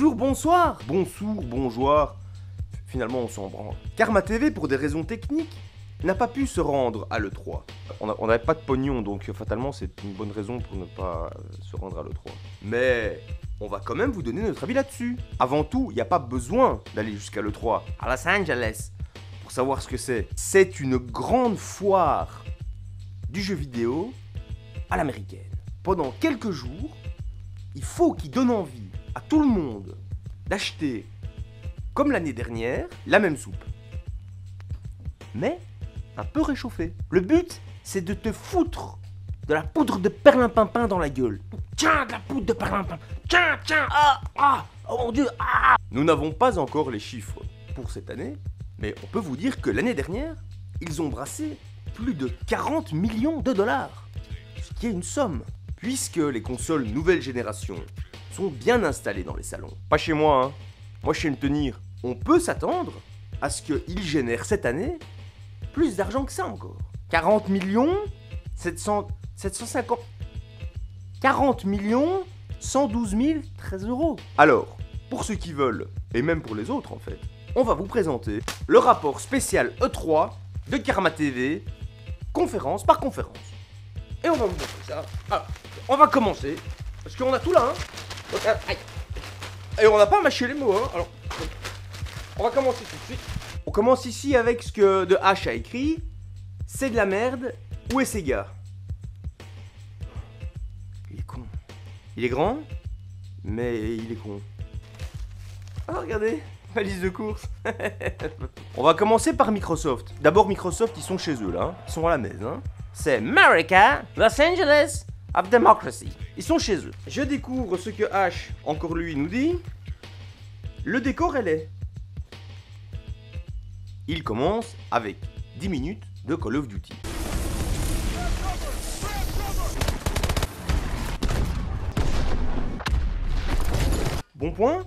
Bonjour, bonsoir, bonsour, bonjour. Finalement, on s'en branle. Karma TV, pour des raisons techniques, n'a pas pu se rendre à l'E3. On n'avait pas de pognon, donc fatalement, c'est une bonne raison pour ne pas euh, se rendre à l'E3. Mais on va quand même vous donner notre avis là-dessus. Avant tout, il n'y a pas besoin d'aller jusqu'à l'E3, à Los Angeles, pour savoir ce que c'est. C'est une grande foire du jeu vidéo à l'américaine. Pendant quelques jours, il faut qu'il donne envie à tout le monde d'acheter, comme l'année dernière, la même soupe. Mais un peu réchauffée. Le but, c'est de te foutre de la poudre de perlimpinpin dans la gueule. Tiens, de la poudre de perlimpinpin. Tiens, tiens, ah, ah, oh mon dieu, ah. Nous n'avons pas encore les chiffres pour cette année, mais on peut vous dire que l'année dernière, ils ont brassé plus de 40 millions de dollars. Ce qui est une somme, puisque les consoles nouvelle génération sont bien installées dans les salons. Pas chez moi, hein. Moi, sais me tenir. On peut s'attendre à ce qu'ils génèrent cette année plus d'argent que ça encore. 40 millions 700, 750... 40 millions 112 000 13 euros. Alors, pour ceux qui veulent, et même pour les autres en fait, on va vous présenter le rapport spécial E3 de Karma TV, conférence par conférence. Et on va vous montrer ça. Alors, on va commencer, parce qu'on a tout là, hein. Aïe. Et on n'a pas mâché les mots, hein. Alors, on va commencer tout de suite. On commence ici avec ce que de H a écrit. C'est de la merde. Où est Sega Il est con. Il est grand, mais il est con. Ah, regardez, ma liste de courses. On va commencer par Microsoft. D'abord, Microsoft, ils sont chez eux là. Ils sont à la maison. Hein. C'est America, Los Angeles of Democracy. Ils sont chez eux. Je découvre ce que H, encore lui, nous dit. Le décor, elle est. Il commence avec 10 minutes de Call of Duty. Bon point,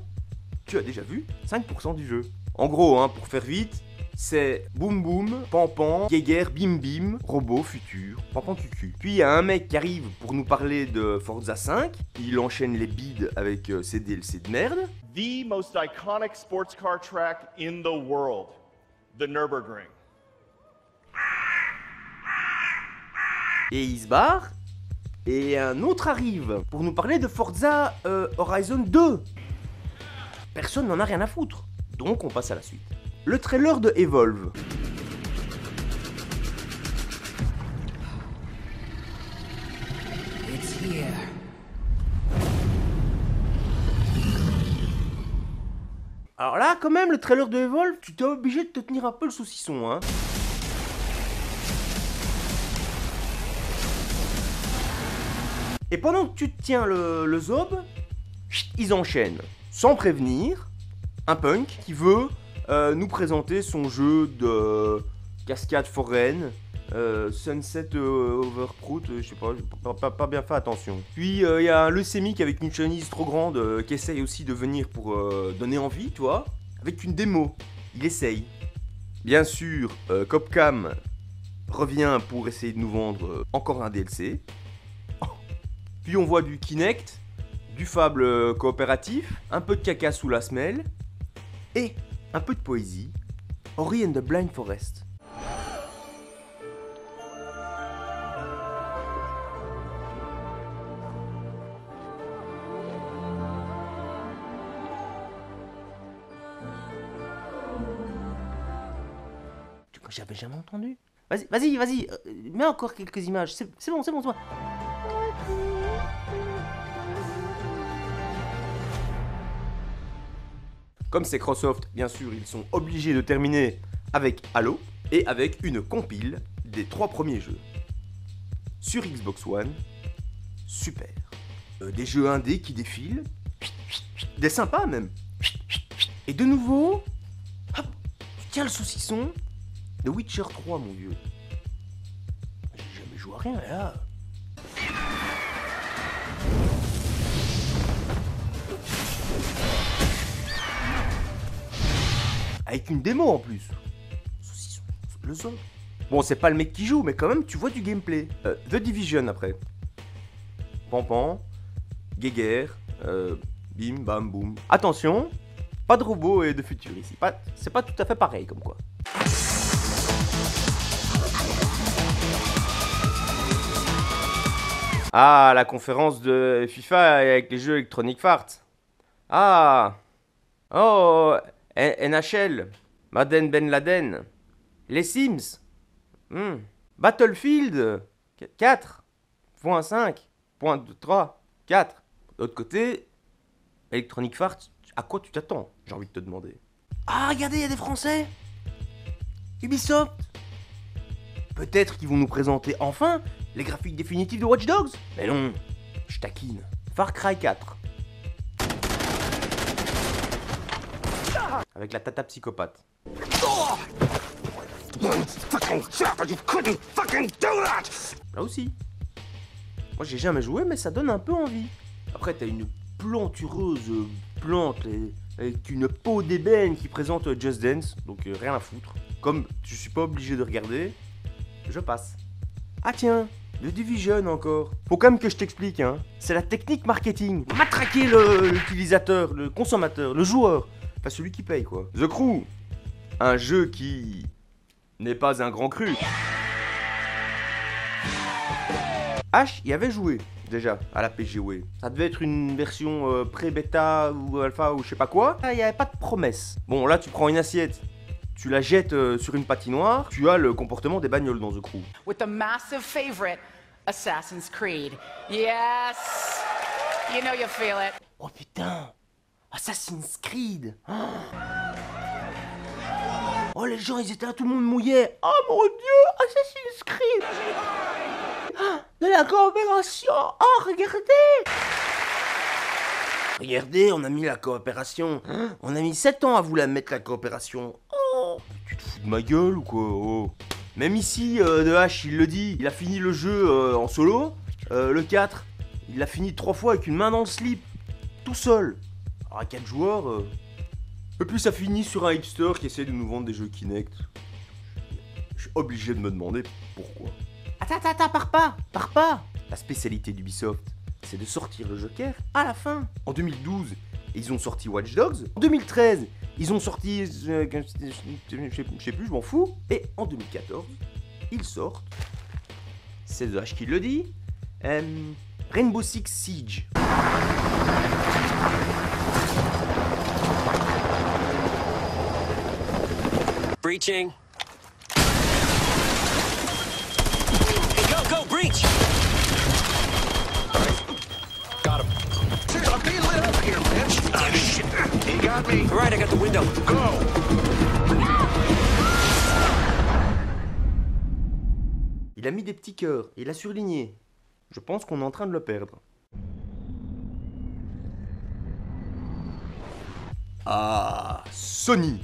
tu as déjà vu 5% du jeu. En gros, hein, pour faire vite, c'est boum boum, pampan, guéguerre, bim bim, robot, futur, pampan cucu. Puis il y a un mec qui arrive pour nous parler de Forza 5, il enchaîne les bides avec euh, ses DLC de merde. the most iconic sports car track in the world, the Nürburgring. et il se barre. Et un autre arrive pour nous parler de Forza euh, Horizon 2. Personne n'en a rien à foutre. Donc on passe à la suite. Le trailer de Evolve. It's here. Alors là, quand même, le trailer de Evolve, tu t'es obligé de te tenir un peu le saucisson, hein. Et pendant que tu te tiens le, le zob, ils enchaînent, sans prévenir, un punk qui veut euh, nous présenter son jeu de cascade foraine, euh, Sunset euh, Overproot, euh, je sais pas, pas, pas- pas bien fait attention. Puis il y a un leucémique avec une chemise trop grande qui essaye aussi de venir pour donner envie, tu vois, avec une démo. Il essaye. Bien sûr, Copcam revient pour essayer de nous vendre encore un DLC. Puis on voit du Kinect, du Fable coopératif, un peu de caca sous la semelle, et un peu de poésie. Ori and the Blind Forest. J'avais jamais entendu? Vas-y, vas-y, vas-y, euh, mets encore quelques images. C'est bon, c'est bon, toi. Comme c'est Microsoft, bien sûr, ils sont obligés de terminer avec Halo et avec une compile des trois premiers jeux. Sur Xbox One, super. Euh, des jeux indés qui défilent, des sympas même. Et de nouveau, hop, tiens le saucisson, The Witcher 3, mon vieux. J'ai jamais joué à rien, là. Avec une démo en plus. Le son. Bon, c'est pas le mec qui joue, mais quand même, tu vois du gameplay. Euh, The Division après. Pampan, Guéguerre, euh, Bim, bam, boum. Attention, pas de robots et de futur ici. C'est pas tout à fait pareil comme quoi. Ah, la conférence de FIFA avec les jeux Electronic Fart. Ah Oh NHL Madden Ben Laden Les Sims Hmm. Battlefield 4.5 Point 3 4 D'autre côté, Electronic Fart, à quoi tu t'attends J'ai envie de te demander? Ah, regardez, il y a des Français Ubisoft Peut-être qu'ils vont nous présenter enfin les graphiques définitifs de Watch Dogs Mais non, je taquine. Far Cry 4. Avec la tata psychopathe. Là aussi. Moi j'ai jamais joué, mais ça donne un peu envie. Après, t'as une plantureuse plante avec une peau d'ébène qui présente Just Dance, donc euh, rien à foutre. Comme je suis pas obligé de regarder, je passe. Ah tiens, le Division encore. Faut quand même que je t'explique, hein. C'est la technique marketing. Matraquer l'utilisateur, le consommateur, le joueur. Enfin, celui qui paye, quoi. The Crew. Un jeu qui n'est pas un grand cru. H y avait joué déjà à la PGW. Ça devait être une version euh, pré-bêta ou alpha ou je sais pas quoi. Ah, Il n'y avait pas de promesse. Bon, là tu prends une assiette, tu la jettes euh, sur une patinoire, tu as le comportement des bagnoles dans The Crew. with the massive favorite, Assassin's Creed. Yes! You know you feel it. Oh putain Assassin's Creed Oh, Oh, les gens ils étaient là, tout le monde mouillait. Oh mon dieu Assassin's Creed Ah, De la coopération. Oh regardez. Regardez, on a mis la coopération. On a mis 7 ans à vous la mettre la coopération. Oh Tu te fous de ma gueule ou quoi Oh? Même ici, euh, de H, il le dit, il a fini le jeu euh, en solo, euh, le 4, il l'a fini trois fois avec une main dans le slip tout seul. Alors à 4 joueurs. euh, Et puis ça finit sur un hipster qui essaie de nous vendre des jeux Kinect. Je suis obligé de me demander pourquoi. Attends, attends, attends, pars pas, pars pas La spécialité d'Ubisoft, c'est de sortir le Joker à la fin. En 2012, ils ont sorti Watch Dogs. En 2013, ils ont sorti... euh, je sais je sais plus, je m'en fous. Et en 2014, ils sortent... C'est The H qui le dit. euh, Rainbow Six Siege. Breaching. Go, go, breach! Got him. Dude, I'm being lit up here, man. Shit. He got me. All right, I got the window. Go. Il a mis des petits cœurs, et il a surligné. Je pense qu'on est en train de le perdre. Ah, Sony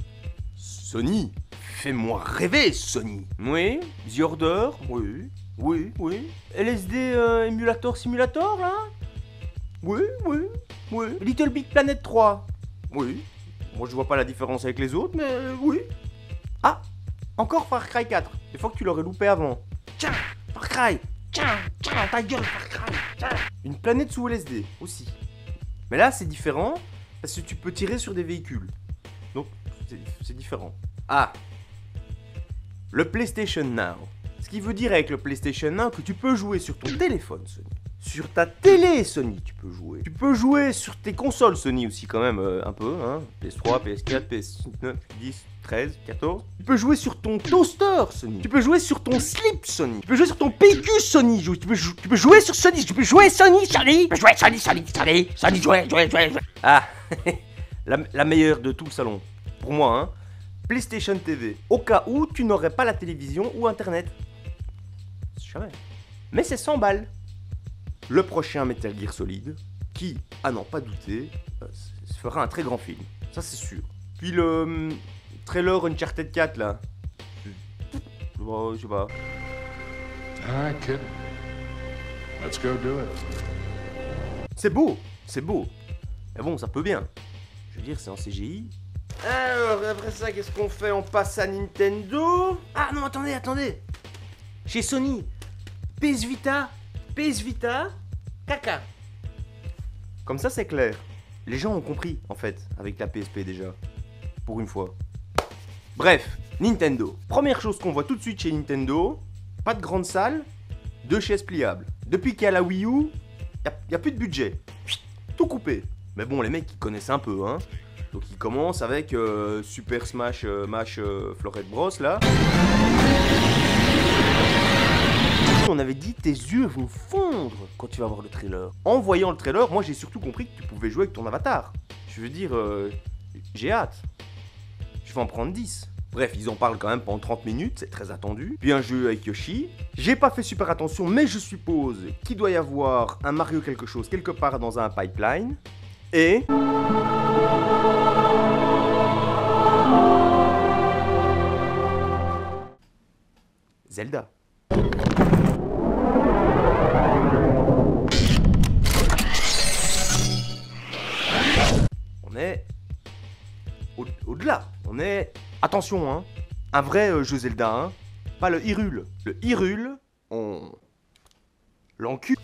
Sony Fais-moi rêver, Sony Oui, The Order, oui, oui, oui. LSD euh, Emulator Simulator, là? Oui, oui, oui. Little Big Planet 3 Oui. Moi, je vois pas la différence avec les autres, mais euh, oui. Ah Encore Far Cry 4 Des fois que tu l'aurais loupé avant. Tiens Far Cry Tiens Tiens ta gueule Far Cry Tiens Une planète sous LSD aussi. Mais là c'est différent parce que tu peux tirer sur des véhicules. Donc c'est- c'est différent. Ah Le PlayStation Now. Ce qui veut dire avec le PlayStation Now que tu peux jouer sur ton téléphone Sony. Sur ta télé Sony tu peux jouer. Tu peux jouer sur tes consoles Sony aussi quand même euh, un peu. Hein. PS3, PS4, PS9, 10, 13, 14. Tu peux jouer sur ton toaster Sony. Tu peux jouer sur ton slip Sony. Tu peux jouer sur ton PQ Sony. Tu peux, jou- tu peux jouer sur Sony. Tu peux jouer Sony, Sony. Tu peux jouer Sony, Sony, Sony. Sony, jouer, jouer, jouer. Ah, la meilleure de tout le salon. Pour moi, hein. PlayStation TV. Au cas où tu n'aurais pas la télévision ou Internet. Jamais. Mais c'est 100 balles. Le prochain Metal Gear Solid, qui, à n'en pas douter, euh, fera un très grand film. Ça, c'est sûr. Puis le hum, trailer Uncharted 4, là. Je sais pas, kid. Let's go do it. C'est beau, c'est beau. Mais bon, ça peut bien. Je veux dire, c'est en CGI. Alors, après ça, qu'est-ce qu'on fait? On passe à Nintendo Ah non, attendez, attendez Chez Sony, PS Vita, PS Vita, caca. Comme ça, c'est clair. Les gens ont compris, en fait, avec la PSP déjà. Pour une fois. Bref, Nintendo. Première chose qu'on voit tout de suite chez Nintendo, pas de grande salle, deux chaises pliables. Depuis qu'il y a la Wii U, il a, plus de budget. Tout coupé. Mais bon, les mecs, ils connaissent un peu, hein. Donc ils commencent avec euh, Super Smash euh, Mash euh, Florette Bros là. On avait dit tes yeux vont fondre quand tu vas voir le trailer. En voyant le trailer, moi j'ai surtout compris que tu pouvais jouer avec ton avatar. Je veux dire, j'ai hâte. Je vais en prendre 10. Bref, ils en parlent quand même pendant 30 minutes, c'est très attendu. Puis un jeu avec Yoshi. J'ai pas fait super attention, mais je suppose qu'il doit y avoir un Mario quelque chose quelque part dans un pipeline. Et... Zelda. On est au- au-delà. On est attention hein, un vrai euh, jeu Zelda hein, pas le Hyrule. Le Hyrule, on l'encule.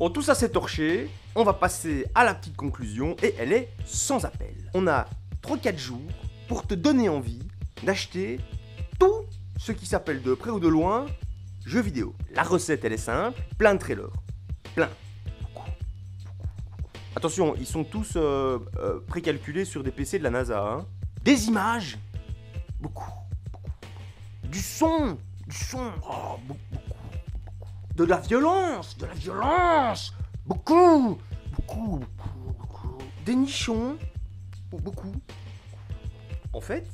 Bon, tout ça c'est torché. On va passer à la petite conclusion et elle est sans appel. On a 3-4 jours pour te donner envie d'acheter tout ce qui s'appelle de près ou de loin jeux vidéo. La recette elle est simple, plein de trailers. Plein. Attention, ils sont tous euh, euh, précalculés sur des PC de la NASA. hein. Des images, beaucoup, beaucoup. Du son, du son, oh, beaucoup. De la violence, de la violence, beaucoup, beaucoup, beaucoup, beaucoup. Des nichons, beaucoup. En fait,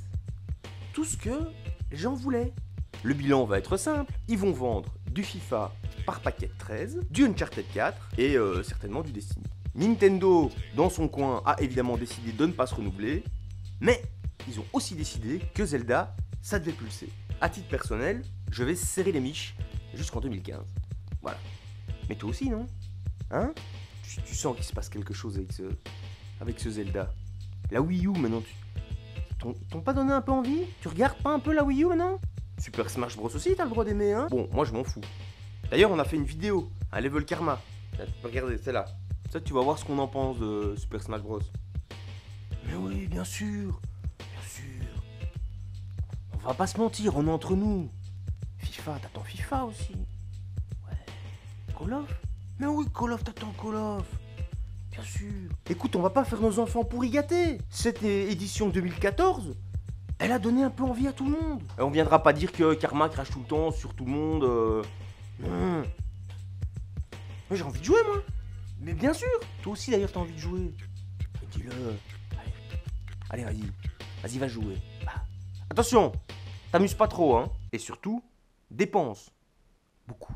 tout ce que les gens voulaient. Le bilan va être simple. Ils vont vendre du FIFA par paquet de 13, du Uncharted 4 et euh, certainement du Destiny. Nintendo, dans son coin, a évidemment décidé de ne pas se renouveler, mais ils ont aussi décidé que Zelda, ça devait pulser. À titre personnel, je vais serrer les miches jusqu'en 2015. Voilà. Mais toi aussi, non Hein tu, sens qu'il se passe quelque chose avec ce, avec ce Zelda. La Wii U, maintenant, tu, t'ont pas donné un peu envie Tu regardes pas un peu la Wii U maintenant Super Smash Bros aussi, t'as le droit d'aimer, hein Bon, moi je m'en fous. D'ailleurs, on a fait une vidéo, un level karma. Là, tu peux regarder, c'est là. Ça, tu vas voir ce qu'on en pense de Super Smash Bros. Mais oui, bien sûr, bien sûr. On va pas se mentir, on est entre nous. FIFA, t'as ton FIFA aussi. Call of Mais oui, Call of, t'as ton Call of. Bien sûr. Écoute, on va pas faire nos enfants pour y gâter. Cette édition 2014, elle a donné un peu envie à tout le monde. Et on viendra pas dire que Karma crache tout le temps sur tout le monde. euh, Non. Mais j'ai envie de jouer, moi. Mais bien sûr. Toi aussi, d'ailleurs, t'as envie de jouer. Mais Dis-le. Allez, Allez vas-y. Vas-y, va jouer. Bah. Attention, t'amuses pas trop, hein. Et surtout, dépense. Beaucoup.